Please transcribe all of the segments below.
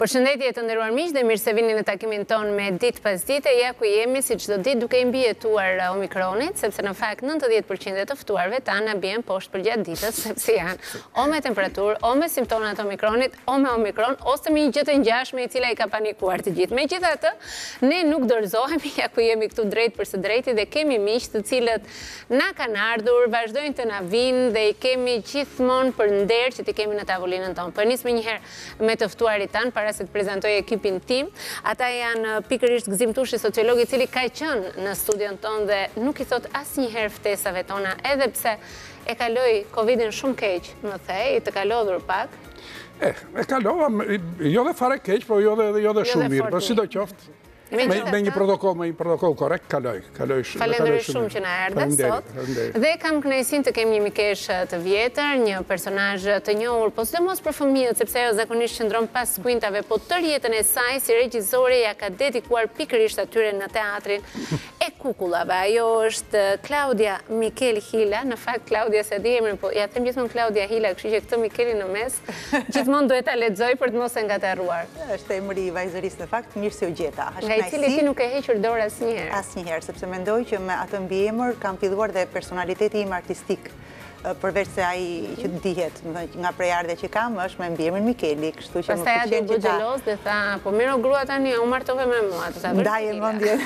Përshëndetje të nderuar miq dhe mirë se vini në takimin tonë me Ditë pas dite, ja ku jemi si çdo ditë duke i mbijetuar Omicronit, sepse në fakt nëntëdhjetë për qind e të ftuarve tanë na bien poshtë përgjatë ditës sepse janë o me temperaturë, o me simptona të Omicronit, o me Omicron ose me një gjë të ngjashme e cila i ka panikuar të gjithë. Megjithatë, ne nuk dorëzohemi, ja ku jemi këtu drejt për së drejti dhe kemi miq të cilët Na kanë ardhur, vazhdojnë të na vijnë dhe i kemi gjithmonë për nder që t'i kemi në tavolinën tonë. Po e nis menjëherë me të ftuarit tanë para se të prezantoj ekipin tim. Ata janë pikërisht Gëzim Tushi, sociolog i cili ka qenë në studion tonë dhe nuk i thotë asnjëherë ftesave tona, edhe pse e kaloi Covidin shumë keq, më the, të ka lodhur pak. Eh, e kalova, jo dhe fare keq, po jo dhe jo dhe shumë mirë, po sidoqoftë. Me një protokoll, me një protokoll korekt, kaloi. Faleminderit shumë që na erdhe sot. Dhe kam kënaqësinë të kem një mikesh të vjetër, një personazh të njohur, po sidomos për fëmijët, sepse ajo zakonisht qëndron pas kuintave, po tërë jetën e saj, si regjisore, ja ka dedikuar pikërisht atyre në teatrin. e kukullave ajo është Klaudia Mikel Hila në fakt Klaudia s'e di emrin po ja them gjithmonë Klaudia Hila kështu që këtë Mikelin në mes gjithmonë duhet ta lexoj për të mos e ngatarruar është emri i vajzërisë në fakt mirë se ju gjeta nga i cili ti nuk ke hequr dorë asnjëherë asnjëherë sepse mendoj që me atë mbiemër kam filluar dhe personaliteti im artistik përveç se ai që të dihet, domethënë, nga prejardhja që kam, është me mbiemrin Mikeli, kështu që më përqenë që ta... Pastaj ati u xhelozua dhe tha, po mirë o grua tani, u martove me mua, të tha vërë Mikeli. Ndaje mendjen,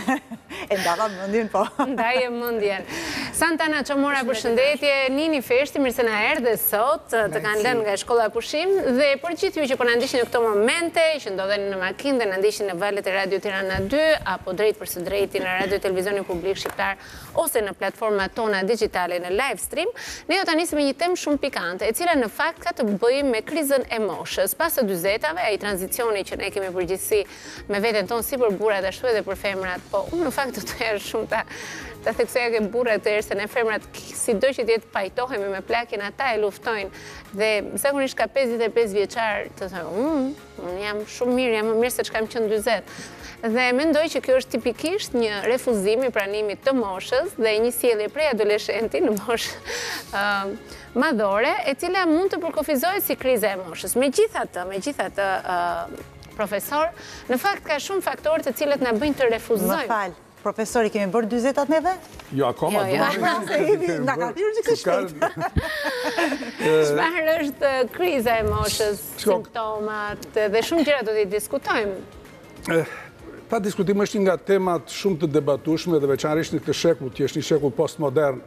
e ndava mendjen, po. Ndaje mendjen. Santana që mora përshëndetje, Nini Feshti, mirë se na erdhe sot, të kanë lënë nga shkolla pushim, dhe për gjithë ju që po na ndiqni në këto momente, që ndodheni në makinë dhe na ndiqni në valët e Radio Tirana 2, apo drejt për së drejti në Radio Televizionin Publik Shqiptar, ose në platformat tona dixhitale në live stream, ne do ta nisim me një temë shumë pikante, e cila në fakt ka të bëjë me krizën e moshës. Pas të dyzetave, ai tranzicion që ne kemi në përgjithësi me veten tonë si për burrat ashtu edhe për femrat, po unë në fakt do të doja shumë ta ta theksoja ke burrat të erë se ne femrat sido që të jetë pajtohemi me plakjen ata e luftojnë dhe zakonisht ka 55 vjeçarë të thonë, mm, Unë jam shumë mirë, jam më mirë se ç'kam qenë 40. Dhe mendoj që kjo është tipikisht një refuzim i pranimit të moshës dhe një sjellje prej adoleshenti në moshë madhore, e cila mund të përkufizohet si kriza e moshës. Megjithatë, megjithatë, profesor, në fakt ka shumë faktorë të cilët na bëjnë të refuzojmë. Më fal, Profesor, i kemi bërë dyzetat neve? Jo, akoma, jo, jo. duha pra, se jemi, nga ka thyrë që të shkajtë. Çfarë është kriza e moshës, simptomat, dhe shumë gjëra do t'i diskutojmë. Eh, pa diskutim është një nga temat shumë të debatueshme dhe veçanërisht në këtë shekull, që është një shekull postmodern,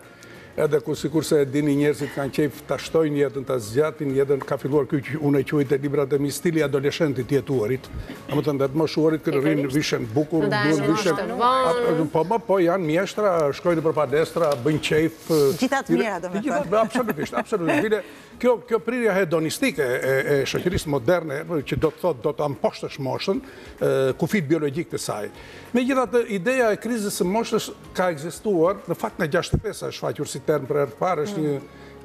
Edhe sikurse e dini njerëzit kanë qejf ta shtojnë jetën, ta zgjatin jetën, ka filluar ky që unë e quaj te librat e mi stili i adoleshent i të jetuarit, domethënë dhe të moshuarit kur rrinë vishen bukur, duan të vishen, po po po janë mjeshtra, shkojnë nëpër palestra, bëjnë qejf, të gjitha të mira domethënë, të gjitha të mira, absolutisht, absolutisht, bile kjo kjo prirja hedonistike e shoqërisë moderne që do të thotë do ta mposhtësh moshën, kufijtë biologjikë të saj. Megjithatë ideja e krizës së moshës ka ekzistuar, në fakt në 65 është shfaqur si term për herë të parë, është një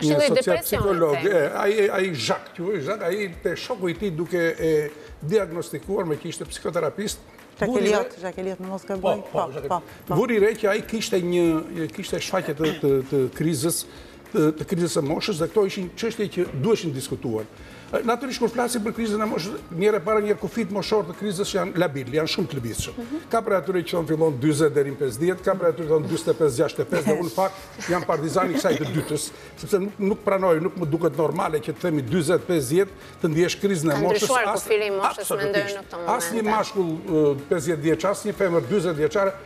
një social psikolog, ai Zhak, që ai Zhak, ai te shoku i tij duke e diagnostikuar meqë ishte psikoterapist, Zhak Eliot, Zhak Eliot, në mos gaboj, po, po, po. Vuri re që ai kishte një, kishte shfaqje të krizës, të krizës së moshës dhe këto ishin çështje që duheshin diskutuar. Natyrisht kur flasim për krizën e moshës, një e para kufijtë moshorë të krizës që janë labilë, janë shumë të lëvizshëm. Mhm. Ka prej atyre që thonë fillon 40 deri në 50, ka prej atyre që thonë 45, 65 dhe unë në fakt jam partizan i kësaj të dytës, sepse nuk nuk pranoj, nuk më duket normale që të themi 40, 50 të ndiesh krizën e moshës. Ka ndryshuar kufiri i moshës mendoj në këtë moment. Asnjë mashkull 50 vjeçar, asnjë femër 40 vjeçare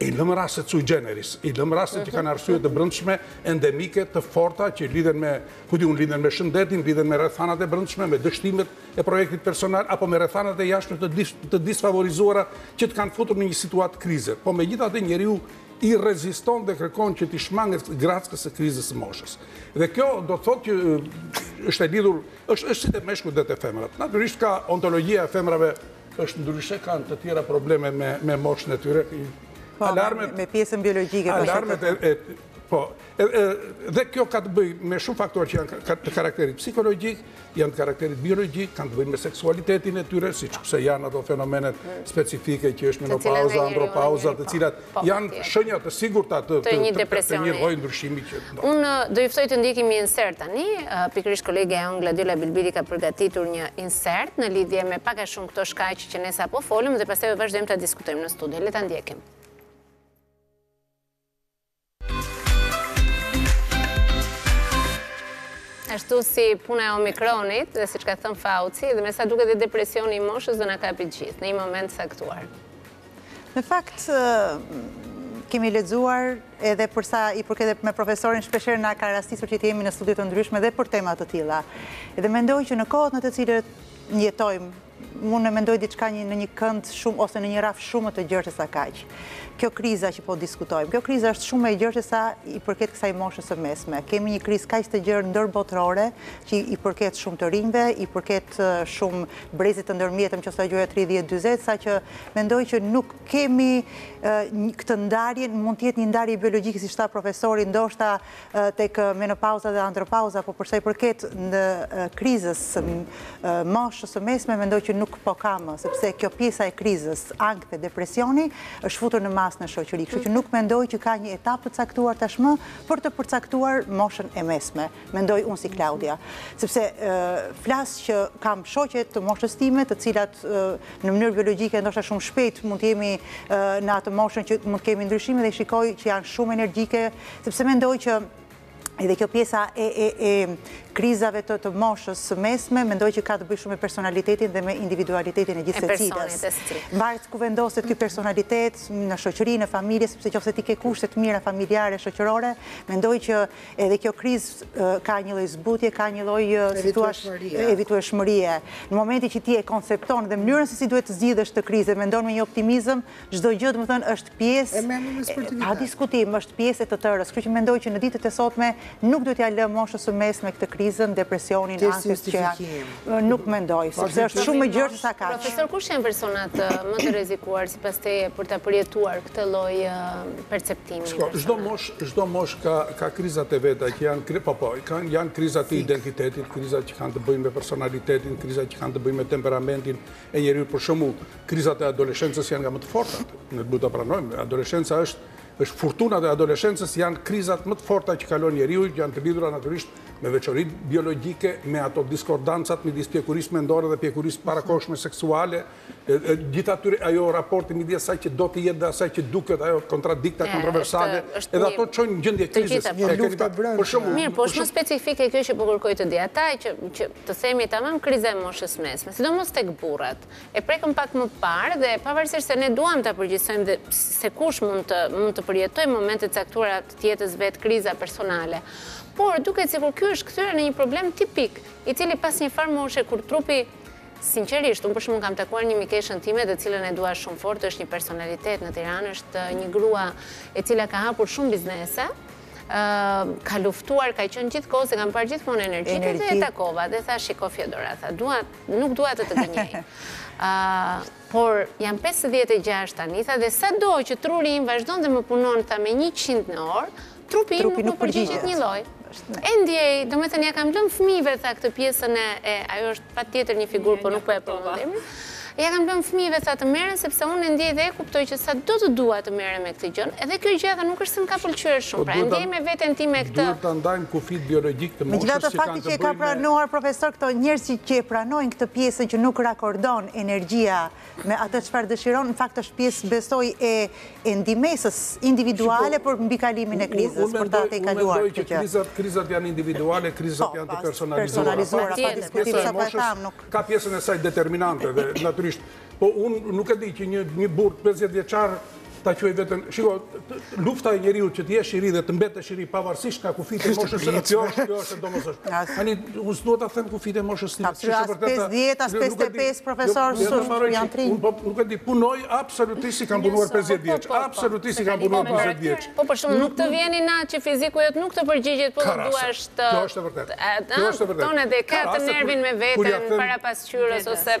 I lëmë rastet sui generis, i lëmë rastet që kanë arsye të brendshme, endemike, të forta, që lidhen me, ku di unë, lidhen me shëndetin, lidhen me rrethanat e brendshme, me dështimet e projektit personal, apo me rrethanat e jashtme të disfavorizuara që të kanë futur në një situatë krize. Po megjithatë njeriu i reziston dhe kërkon që t'i shmanget grackës së krizës së moshës. Dhe kjo do të thotë që është e lidur, është si te meshkujt dhe te femrat. Natyrisht ka ontologjia e femrave është ndryshe kanë të tjera probleme me moshën e tyre. Po, me pjesën biologjike. Po, alarmet e... Po, dhe kjo ka të bëjë me shumë faktorë që janë të karakterit psikologjik, janë të karakterit biologjik, kanë të bëjnë me seksualitetin e tyre, sikurse janë ato fenomenet specifike që është menopauza, andropauza, të cilat janë shenja të sigurta të një lloj ndryshimi që të ndodh. Unë do ju ftoj të ndjekim një insert tani, pikërisht kolegia jonë Gladiola Bilbili ka përgatitur një insert në lidhje me pak a shumë këto shkaqe që ne sapo folëm dhe pastaj e vazhdojmë ta diskutojmë në studio. Le ta ndjekim. Ashtu si puna e omikronit dhe siç ka thënë Fauci dhe me sa duket edhe depresioni i moshës do na kapë të gjithë, në një moment të caktuar. Në fakt, kemi lexuar edhe përsa i përket edhe me profesorin shpeshherë na ka rastisur që të jemi në studio të ndryshme dhe për tema të tilla. Edhe mendoj që në kohët në të cilat ne jetojmë, mund ta mendoj diçka një në një kënd shumë ose në një rrafsh shumë më të gjerë sesa kaq. Kjo kriza që po diskutojmë, kjo kriza është shumë më e gjerë sesa i përket kësaj moshës së mesme. Kemi një krizë kaq të gjerë ndërbotërore që i përket shumë të rinjve, i përket të shumë brezit të ndërmjetëm që sa gjëra 30-20, sa që mendoj që nuk kemi këtë ndarje, mund të jetë një ndarje biologjike, siç tha profesori, ndoshta tek menopauza dhe andropauza, po për sa i përket krizës, moshës së mesme, mendoj që nuk po ka më, sepse kjo pjesa e krizës, ankthe, depresioni, është futur në masë në shoqëri, kështu që nuk mendoj që ka një etapë të caktuar tashmë, për të përcaktuar moshën e mesme. mendoj unë si Klaudia, sepse flas që kam shoqe të moshës time, të cilat në mënyrë biologjike ndoshta shumë shpejt mund të jemi në atë moshën që mund të kemi ndryshime dhe shikoj që janë shumë energjike, sepse mendoj që edhe kjo pjesa e krizave të të moshës së mesme, mendoj që ka të bëjë shumë me personalitetin dhe me individualitetin e gjithsecilit. Varet ku vendoset ky personalitet në shoqëri, në familje, sepse qoftë se ti ke kushte të mira familjare, shoqërore, mendoj që Edhe kjo krizë ka një lloj zbutje, ka një lloj, evitueshmërie. Në momentin që ti e koncepton dhe mënyrën se si duhet të zgjidhësh këtë krizë dhe mendon me një optimizëm, çdo gjë, domethënë, është pjesë, pa diskutim, është pjesë e të tërës. Kështu që mendoj që në ditët e sotme nuk duhet t'ia lëmë moshës së mesme këtë krizën, depresionin, ankthet që janë. Nuk mendoj, sepse është shumë më gjerë sesa kaq. Profesor, kush janë personat më të rrezikuar, sipas teje, për të përjetuar këtë lloj perceptimi? Çdo moshë ka krizat e veta, që janë krizat, po po, janë krizat e identitetit, krizat që kanë të bëjnë me personalitetin, krizat që kanë të bëjnë me temperamentin e njeriut për shembull, krizat e adoleshencës janë nga më të fortat, ne duhet ta pranojmë, adoleshenca është, është furtunat e adoleshencës janë krizat më të forta që kalon njeriu, janë të lidhura natyrisht me veçoritë biologjike, me ato diskordancat midis pjekurisë mendore dhe pjekurisë së parakohshme seksuale, gjitha tyre ajo raporti midis asaj që do të jetë dhe asaj që duket, ajo kontradikta, kontroversale, edhe ato të çojnë në gjendje krize. Një luftë brenda. Mirë, po është më specifike kjo që po kërkoj të di. Atë që të themi tamam kriza e moshës së mesme, sidomos tek burrat, e prekëm pak më parë dhe pavarësisht se ne duam ta përgjithësojmë dhe secili mund të përjetojë në momente të caktuara të jetës së vet kriza personale. Por, duket sikur ky është kthyer në një problem tipik, i cili pas një farë moshe kur trupi Sinqerisht, unë për shembull kam takuar një mikeshën time të cilën e dua shumë fort, është një personalitet në Tiranë, është një grua e cila ka hapur shumë biznese, ka luftuar, ka qenë gjithë kohës, e kam parë gjithmonë energjike dhe e takova dhe tha shiko Fjodora, tha, nuk dua të të gënjej. Por, jam pesëdhjetë e gjashtë tani, tha dhe sado që truri im vazhdon dhe më punon, tha me njëqind në orë, trupi im nuk më përgjigjet njëlloj. E ndjej, domethënë ia kam lënë fëmijëve, tha këtë pjesën e, ajo është patjetër një figurë, por nuk po e përmend emrin, ia kam lënë fëmijëve, tha të merren sepse unë e ndjej dhe e kuptoj që sado të dua të merrem me këtë gjë, edhe kjo gjë edhe nuk është se më ka pëlqyer shumë, pra e ndjej me veten time këtë. Duhet ta ndajmë kufijtë biologjikë të moshës që kanë të bëjnë me. Megjithatë fakti që e ka pranuar profesor këta njerëzit që e pranojnë këtë pjesën që nuk rakordon energjia me atë çfarë dëshiron, në fakt është pjesë besoj e e ndihmesës individuale për mbikalimin e krizës, për ta tejkaluar këtë gjë. Unë mendoj që krizat, krizat janë individuale, po, krizat janë të personalizuara. Personalizuara, pa diskutim sapo e thamë, nuk ka pjesën e saj determinante dhe natyrisht Po unë nuk e di që një një burrë 50 vjeçar ta quaj veten, shiko, lufta e njeriut që të jesh i ri dhe të mbetesh i ri pavarësisht nga kufijtë e moshës, kjo është kjo është e domosdoshme. Tani unë s'dua ta them kufijtë e moshës sime. Aty as 50, as 55 profesor sot janë trim. Unë po nuk e di, punoj absolutisht siç kam punuar 50 vjeç, absolutisht siç kam punuar 40 vjeç. Po për shkak nuk të vjen inat që fiziku yt nuk të përgjigjet po duash të. Kjo është e vërtetë. Kjo është e vërtetë. Tonë dhe ka të nervin me veten para pasqyrës ose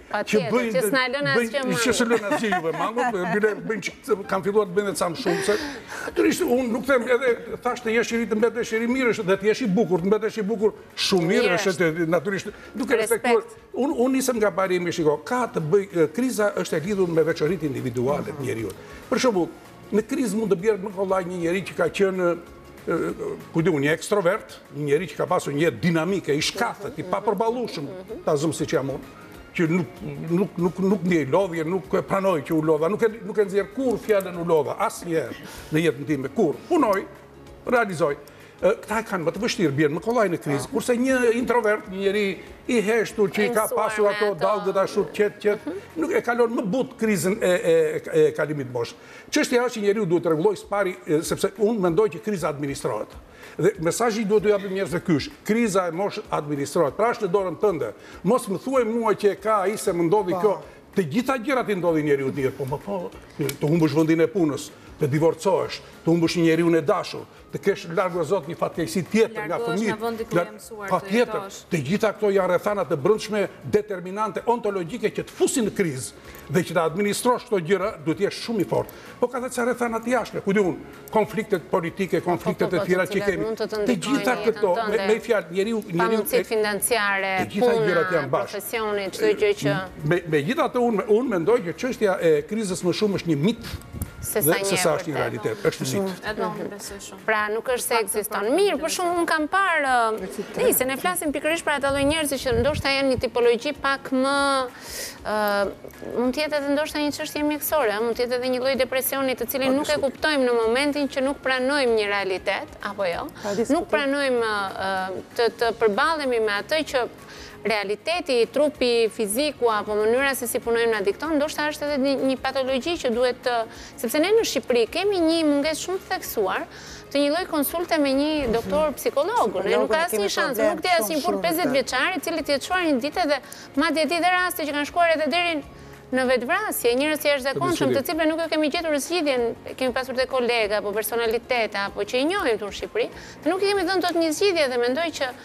Patjetër, që s'na lënë asgjë mangut. Që s'na lënë asgjë juve mangut, bile bëjnë që të kanë filluar të bëjnë dhe ca më shumë, se natyrisht unë nuk them edhe thashë të jesh i ri të mbetesh i ri mirë është dhe të jesh i bukur, të mbetesh i bukur shumë mirë është natyrisht duke respektuar. Unë unë nisem nga parimi, shiko, ka të bëjë kriza është e lidhur me veçoritë individuale të njeriut. Për shembull, Në krizë mund të bjerë më kollaj një njeri që ka qenë ku di unë, një ekstrovert, një njeri që ka pasur një jetë dinamike, i shkathët, i papërballueshëm, ta zëmë siç jam unë, që nuk, nuk, nuk, nuk ndjej lodhje, nuk e pranoj që u lodha, nuk e, nuk e nxjerr kurrë fjalën u lodha, asnjëherë në jetën time, kur punoj, realizoj. Këta e kanë më të vështirë, bien më kollaj në krizë, kurse një introvert, një njeri i heshtur që i ka pasur ato dallgët ashtu të qetë qetë, mhm. nuk e kalon më butë krizën e kalimit të moshës. Çështja është që njeriu duhet të rregullojë së pari, sepse unë mendoj që kriza administrohet. Dhe mesazhi duhet t'u japim njerëzve ky është, kriza e moshës administrohet. Pra është në dorën tënde, mos më thuaj mua që e ka ai se më ndodhi kjo, të gjitha gjërat i ndodhin njeriut, po më po, të humbësh vendin e punës, të divorcohesh, të humbësh njeriun e dashur, të kesh larg o Zot një fatkeqësi tjetër nga fëmija. Patjetër, të gjitha këto janë rrethana të brendshme determinante ontologjike që të fusin në krizë dhe që t'i administrosh këto gjëra duhet të jesh shumë i fortë. Po ka dhe ca rrethana të jashtme, ku di unë, konfliktet politike, po, po, konfliktet e po, tjera që kemi. Të gjitha këto, me një fjalë, njeriu... Pamundësitë financiare, puna, profesioni, çdo gjë që... Megjithatë unë, unë mendoj që çështja e krizës më shumë është një mit dhe se sa është një realitet, është një mit. Pra nuk është se ekziston. Mirë, për shembull unë kam parë, nëse ne flasim pikërisht për ata lloj njerëzish që ndoshta janë një tipologji pak më, mund të jetë edhe ndoshta një çështje mjekësore, mund të jetë edhe një lloj depresioni të cilin nuk e kuptojmë në momentin që nuk pranojmë një realitet, apo jo, nuk pranojmë të përballemi me atë që realiteti, trupi, fiziku apo mënyra se si punojmë na dikton, ndoshta është edhe një, një patologji që duhet të, sepse ne në Shqipëri kemi një mungesë shumë të theksuar të një lloj konsulte me një doktor psikolog. Ne nuk ka asnjë shans, nuk di asnjë burrë 50 vjeçar i cili të jetë çuar një ditë dhe madje di dhe raste që kanë shkuar edhe deri në vetëvrasje, njerëz të jashtëzakonshëm, të cilëve nuk ua kemi gjetur zgjidhjen, kemi pasur dhe kolegë apo personalitete apo që i njohim këtu në Shqipëri, dhe nuk i kemi dhënë dot një zgjidhje dhe mendoj që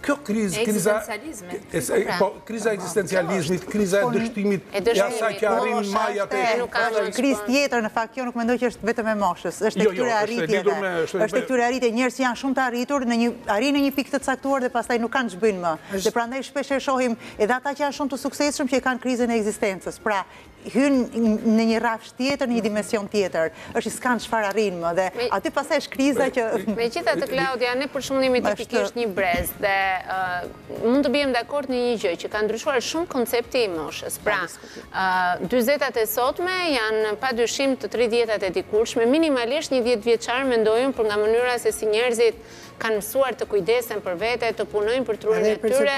Kjo krizë, kriza... Po, kriza e ekzistencializmit, kriza e dështimit, e asaj që arrin majat e nuk kanë krizë tjetër, në fakt, kjo nuk mendoj që është vetëm e moshës, është e jo, jo, e këtyre arritjeve, është e këtyre arritjeve, njerëz që janë shumë të arritur, arrijnë në një pikë të caktuar dhe pastaj nuk kanë ç'bëjnë më. Dhe prandaj shpesh e shohim edhe ata që janë shumë të suksesshëm që e kanë krizën e ekzistencës. Pra, hyn në një rrafsh tjetër, në një dimension tjetër, është që s'kanë çfarë arrijnë më dhe aty pastaj është kriza që... Megjithatë Klaudia, ne për shembull jemi tipikisht një brez dhe mund të biem dakord në një gjë, që ka ndryshuar shumë koncepti i moshës. Pra, dyzetat e sotme janë pa dyshim të tridhjetat e dikurshme, minimalisht një dhjetëvjeçar mendoj unë për nga mënyra se si njerëzit kanë mësuar të kujdesen për vete, të punojnë për trurin e tyre,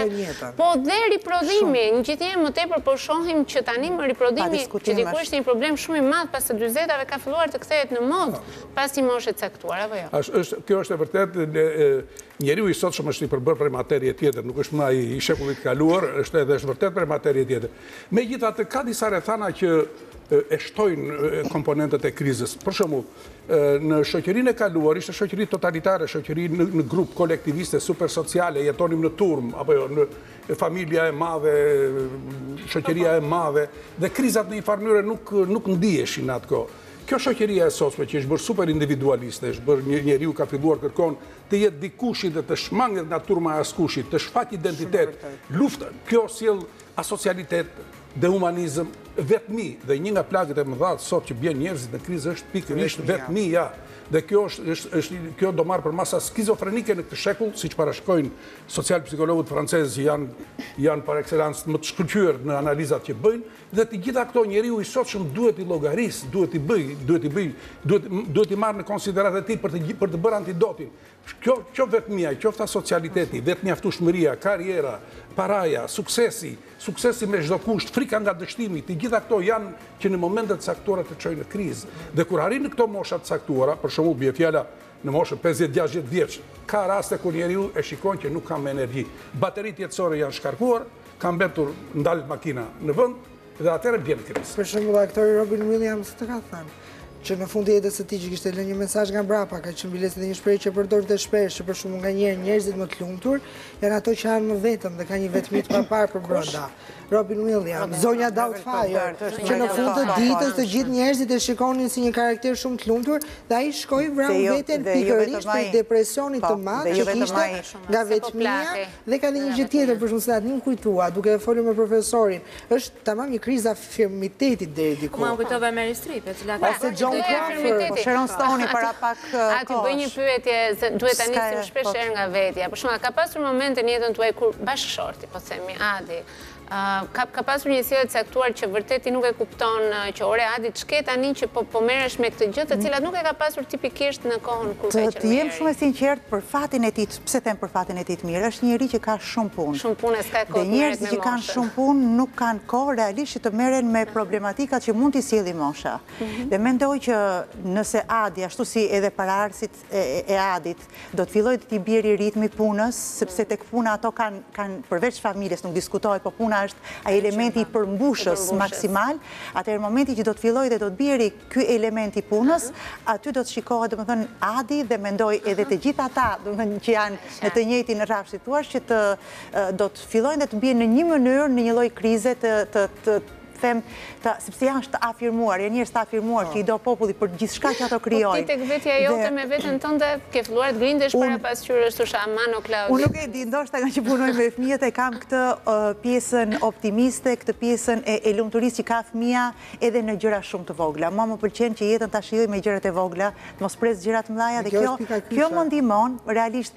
po dhe riprodhimi, një gjithnjë e më tepër po shohim që tani më riprodhimi, që dikur ishte një problem shumë i madh pas të dyzetave, ka filluar të kthehet në modë pas një moshe të caktuar, apo jo? Kjo është e vërtetë, njeriu i sotshëm është i përbërë prej materie tjetër, nuk është më ai i shekullit të kaluar, është edhe është vërtet prej materie tjetër. Megjithatë, ka disa rrethana që e shtojnë komponentët e krizës. Për shembull, Në shoqërinë e kaluar, ishte shoqëri totalitare, shoqëri në grup, kolektiviste, super sociale, jetonim në turmë, apo jo, në familja e madhe, shoqëria e madhe, dhe krizat në njëfarë mënyre nuk ndiheshin atë kohë. Kjo shoqëria e sotme që është bërë super individualiste, është bërë njeriu ka filluar kërkon të jetë dikushi dhe të shmanget nga turma e askushit, të shfaqë identitet, luftë, kjo sjell Asocialitet, dehumanizëm, vetmi, dhe një nga plagët e mëdha sot që bjen njerëzit në krizë është pikërisht vetmia. Dhe kjo është është është kjo do marrë përmasa skizofrenike në këtë shekull, siç parashikojnë social-psikologët francezë që janë janë par excellence më të shkëlqyer në analizat që bëjnë, dhe të gjitha këto njeriu i sotshëm duhet t'i llogarisë, duhet t'i bëjë, duhet t'i bëjë, duhet duhet t'i marrë në konsideratë dhe t'i për të për të bërë antidotin. Kjo, kjo vetmia, qoftë socialiteti, vetëmjaftueshmëria, karriera, paraja, suksesi, suksesi me çdo kusht, frika nga dështimi, të gjitha këto janë që në momente të caktuara të çojnë në krizë. Dhe kur arrin në këto mosha të caktuara, për shembull bie fjala në moshën pesëdhjetë gjashtëdhjetë vjeç, ka raste kur njeriu e shikon që nuk ka më energji. Bateritë jetësore janë shkarkuar, ka mbetur ndalet makina në vend, Dhe atëherë bie në krizë. Për shembull, aktori Robin Williams këtë ka thënë, që në fund të jetës së tij që kishte lënë një mesazh nga mbrapa, ka qenë biles dhe një shprehje që e përdorte shpesh, që për shembull nganjëherë njerëzit më të lumtur janë ato që janë më vetëm dhe kanë një vetmi të paparë për brenda. Robin Williams, zonja Doubtfire, që në fund të ditës të gjithë njerëzit e shikonin si një karakter shumë të lumtur dhe ai shkoi vrau jo- veten pikërisht prej depresionit të madh që kishte nga vetmia Dhe ka dhe një gjë tjetër për shembull se tani m'u kujtua duke e folur me profesorin, është tamam një krizë afirmiteti deri diku. Po ma kujtove Meryl Streep, e cila ka thënë që do të jetë afirmiteti. Po Sharon Stone para pak kohësh. A të bëj një pyetje se duhet ta nisim shpesh herë nga vetja. Për shembull, a ka pasur momente në jetën tuaj kur bashkëshorti, po themi, Adi, Ka ka pasur një sjellje të caktuar që vërtet ti nuk e kupton që ore Adi ç'ke tani që po po merresh me këtë gjë të cilat nuk e ka pasur tipikisht në kohën kur ka qenë. Të jem shumë e sinqertë për fatin e tij, pse them për fatin e tij të mirë, është një njeri që ka shumë punë. Shumë punë s'ka kohë të merret me moshën. Dhe njerëzit që kanë shumë punë nuk kanë kohë realisht që të merren me problematikat që mund t'i sjellë mosha. Dhe mendoj që nëse Adi ashtu si edhe paraardhësit e Adit, do të fillojë t'i bjeri ritmi punës, sepse tek puna ato kanë, kanë përveç familjes, nuk diskutohet, po puna është ai elementi përmbushës maksimal, atëherë momenti që do të fillojë dhe do të bjeri ky element i punës, aty do të shikohet, domethënë, Adi dhe mendoj edhe të gjithë ata, domethënë, që janë në të njëjtin rrafsh si thua, që të do të fillojnë dhe të bien në një mënyrë në një lloj krize të, të, të, them, sepse janë është afirmuar, janë njerëz të afirmuar që i do populli për gjithçka që ato krijojnë. Po ti tek vetja jote me veten tënde, ke filluar të grindesh para pasqyrës të thuash aman o Klaudi. Unë nuk e di, ndoshta ngaqë punoj me fëmijët e kam këtë pjesën optimiste, këtë pjesën e lumturisë që ka fëmija edhe në gjëra shumë të vogla. Mua më pëlqen që jetën ta shijoj me gjërat e vogla, të mos pres gjëra të mëdhaja dhe kjo më ndihmon, realisht,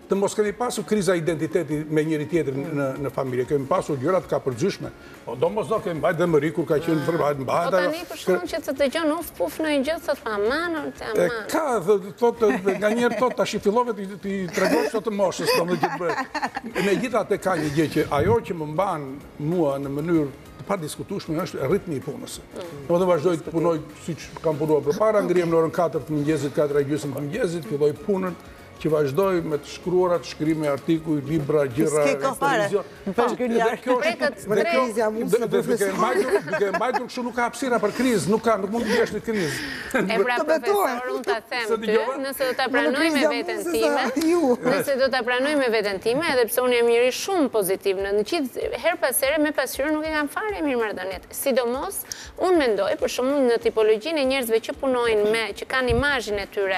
Të mos kemi pasur kriza identiteti me njëri-tjetrin në familje. Kemi pasur gjëra të kapërcyeshme. Po domosdo kemi mbajt dhe mëri kur ka qenë për t'u mbajt. Po tani për shkakun që të dëgjon uf puf në një gjë thotë pa mano te aman. E ka thotë nganjëherë thotë tash fillove ti tregosh sot të moshës domethënë që të bëhet. Megjithatë ka një gjë që ajo që më mban mua në mënyrë të padiskutueshme është ritmi i punës. Domethënë vazhdoj të punoj siç kam punuar përpara, ngrihem në orën katër të mëngjesit, katër e gjysmë të mëngjesit, filloj punën, Që vazhdoj me të shkruarat, shkrime, artikuj, libra, gjëra, televizion. Duke e mbajtur, duke e mbajtur kështu nuk ka hapësirë për krizë, nuk ka, nuk mund të jesh në krizë. E pra profesor, unë ta them ty, nëse do ta pranoj me veten time, nëse do ta pranoj me veten time, edhe pse unë jam njeri shumë pozitiv në të gjithë, herë pas here me pasqyrën nuk e kam fare mirë marrëdhëniet. Sidomos unë mendoj, për shembull, në tipologjinë e njerëzve që punojnë me, që kanë imazhin e tyre,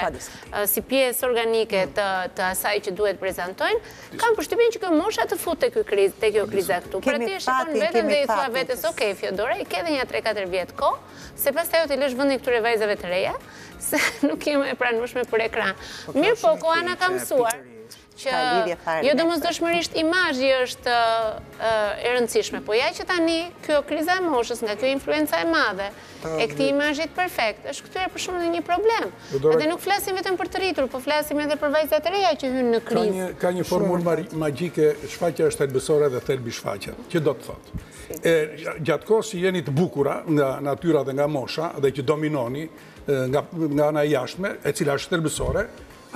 si pjesë organike të të asaj që duhet të prezantojnë, kam përshtypjen që kjo mosha të fut te kjo krizë, te kjo kriza këtu. Pra ti e shikon veten dhe i thua vetes, ok, Fjodora, i ke edhe nja tre-katër vjet kohë, se pastaj do t'i lësh vendin këtyre vajzave të reja, se nuk je më e pranueshme për ekran. Mirëpo, koha na ka mësuar që jo domosdoshmërisht imazhi është e rëndësishme, po ja që tani kjo kriza e moshës nga kjo influenca e madhe e këtij imazhit perfekt është kthyer për shumë në një problem. Edhe nuk flasim vetëm për të rritur, po flasim edhe për vajzat e reja që hyjnë në krizë. Ka një formulë magjike, shfaqja është thelbësore dhe thelbi shfaqet. Që do të thotë, gjatë kohës që jeni të bukura nga natyra dhe nga mosha dhe që dominoni nga ana e jashtme, e cila është thelbësore,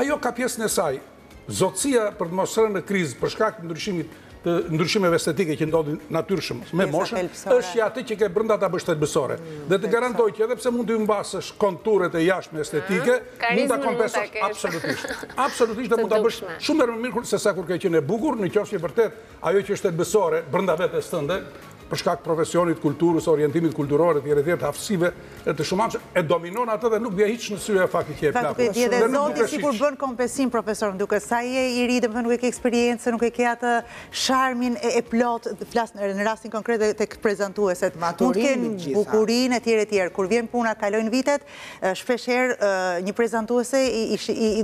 Ajo ka pjesën e saj. Zotësia për të mos rënë në krizë për shkak të ndryshimit të ndryshimeve estetike që ndodhin natyrshëm me moshën, është që atë që ke brenda ta bësh thelbësore. Dhe të garantoj që edhe pse mund të humbasësh konturet e jashtme estetike, mund ta kompensosh absolutisht. Absolutisht dhe mund ta bësh shumë herë më mirë se sa kur ke qenë e bukur, në qoftë se vërtet Ajo që është thelbësore brenda vetes tënde, për shkak profesionit, kulturës, orientimit kulturor etj etj të aftësive të shumanshme, e dominon atë dhe nuk bie hiç në sy fakti që je plakur. Fakti që edhe zoti sikur bën kompensim profesor, më duket sa je i ri domethënë nuk e ke eksperiencën, nuk e ke atë sharmin e plotë, flas në rastin konkret dhe tek prezantueset, mund të kenë bukurinë etj etj, kur vjen puna kalojnë vitet, shpesh herë një prezantuese,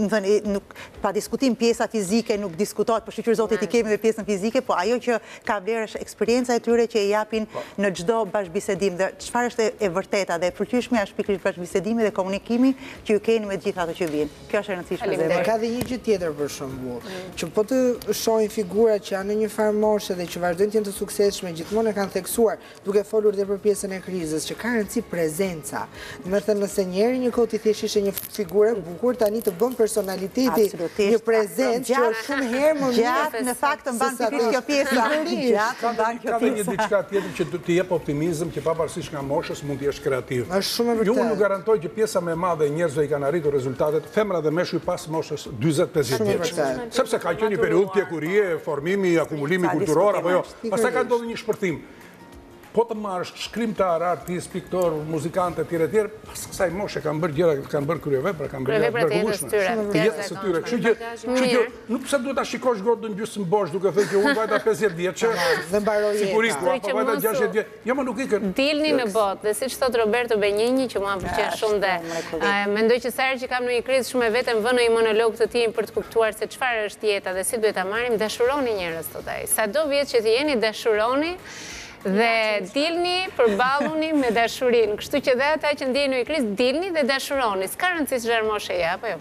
domethënë, Pa diskutim pjesa fizike nuk diskutohet, shyqyr zotit i kemi edhe pjesën fizike, po ajo që ka vlerë është eksperienca e tyre që e japin në çdo bashkëbisedim dhe çfarë është e vërteta dhe e pëlqyeshmja është pikërisht bashkëbisedimi dhe komunikimi që ju keni me të gjithë ato që vijnë. Kjo është e rëndësishme zemër. Ka dhe një gjë tjetër për shembull, që po të shohim figura që janë në një farë moshe dhe që vazhdojnë të jenë të suksesshme, gjithmonë e kanë theksuar, Duke folur dhe për pjesën e krizës, që ka rëndësi prezenca. Domethënë nëse njeri një koti thjesht ishe një figure e bukur, tani të bën personaliteti një prezencë që është shumë herë më mirë. Gjatë në fakt të mban ty kjo pjesë. Gjatë të mban kjo pjesë. Ka dhe një diçka tjetër që të jep optimizëm që pavarësisht nga moshës mund të jesh kreativ. është shumë e vërtetë. Unë ju garantoj që pjesa më e madhe e njerëzve i kanë arritur rezultatet, femra dhe meshkuj pas moshës 45 vjeç. Sepse ka qenë një periudhë pjekurie, formimi, akumulimi kulturor, apo jo. Pastaj ka ndodhur një shpërthim. Po të marrësh shkrimtarë, artistë, piktorë, muzikantë etj etj, pas kësaj moshe kanë bërë gjëra, kanë bërë kryevepra, kanë bërë gjëra të bujshme. Kryeveprat e jetës së tyre. Kështu që, kështu që nuk pse duhet ta shikosh gotën gjysmë bosh duke thënë që unë vajta 50 vjeç. Dhe mbaroi jeta. Sigurisht, apo 60. Jo më nuk ikën. Dilni në botë dhe siç thotë Roberto Benigni që mua më pëlqen shumë dhe mendoj që sa herë që kam ndonjë krizë shumë me veten vë ndonjë monolog të tij për të kuptuar se çfarë është jeta dhe si duhet ta marrim, dashuroni njerëz thotë ai. Sado vjeç që të jeni dashuroni dhe dilni përballuni me dashurinë. Kështu që dhe ata që ndjejnë ndonjë krizë dilni dhe dashuroni. S'ka rëndësi çfarë moshe je, apo jo?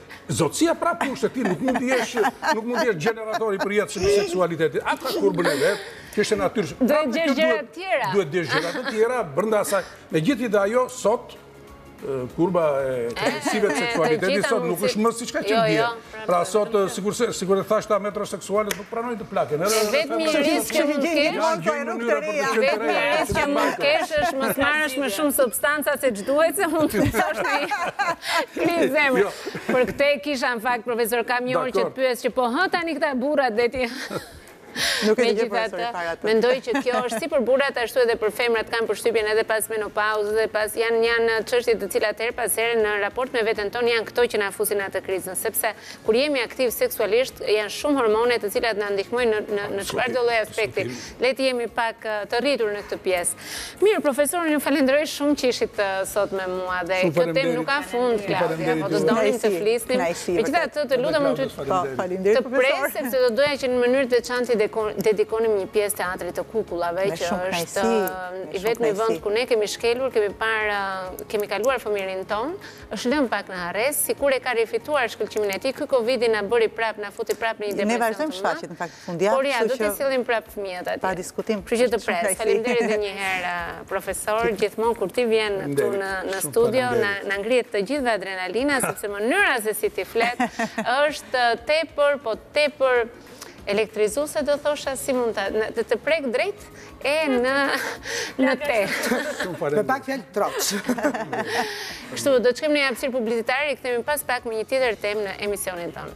Zotësia pra pushtet, ti nuk mund të jesh, nuk mund të jesh gjenerator i përjetshëm i seksualitetit. Atë kurbën e vet, që është natyrshëm. Pra, duhet të gjesh gjëra të tjera. Duhet të gjesh gjëra të tjera brenda asaj. Megjithatë ajo sot kurba e aftësive të seksualitetit sot nuk është më siç ka qenë jo, dje. Jo, pra sot sikur sikur e thashë ata metroseksualët pranojnë të plaken. I vetmi risk që mund të kesh, i vetmi risk që mund të kesh është mos marrësh më shumë substanca se ç'duhet se mund të çojë në krizë zemre. Jo. Për këtë e kisha në fakt profesor, kam një orë që të pres që po hë tani këta burrat dhe ti Nuk e di para të. Mendoj që kjo është si për burrat ashtu edhe për femrat kanë përshtypjen edhe pas menopauzës dhe pas janë janë çështje të cilat herë pas here në raport me veten tonë janë këto që na fusin atë krizën, sepse Kur jemi aktivë seksualisht, janë shumë hormone të cilat na ndihmojnë në në çfarëdo lloj aspekti. Le të jemi pak të rritur në këtë pjesë. Mirë, profesor, unë ju falenderoj shumë që ishit sot me mua dhe kjo temë nuk ka fund, Klaudja, po do donim të flisnim. Megjithatë, të lutem unë ty të pres prapë sepse do doja që në mënyrë të veçantë t'i dedikonim një pjesë Teatrit të Kukullave, që është i vetmi vend ku ne kemi shkelur, kemi parë, kemi kaluar fëmijërinë tonë. Është lënë pak në harresë, sikur e ka rifituar shkëlqimin e tij, ky Covid-i na bëri prapë, na futi prapë në një depresion të madh. Ne vazhdojmë shfaqjet në fakt fundjavave, kështu që. Por ja, do t'i sjellim prapë fëmijët atje. Pa diskutim. Kështu që të pres. Faleminderit edhe një herë profesor, gjithmonë kur ti vjen këtu në studio na ngrihet të gjithëve adrenalina, sepse mënyra se si ti flet është tepër, po tepër Elektrizuse do thosha si mund të të prek drejt e në në te. Me pak fjalë troç. Kështu, do të shkojmë në një hapësirë publicitare, rikthehemi pas pak me një tjetër temë në emisionin tonë.